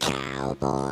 Cowboy.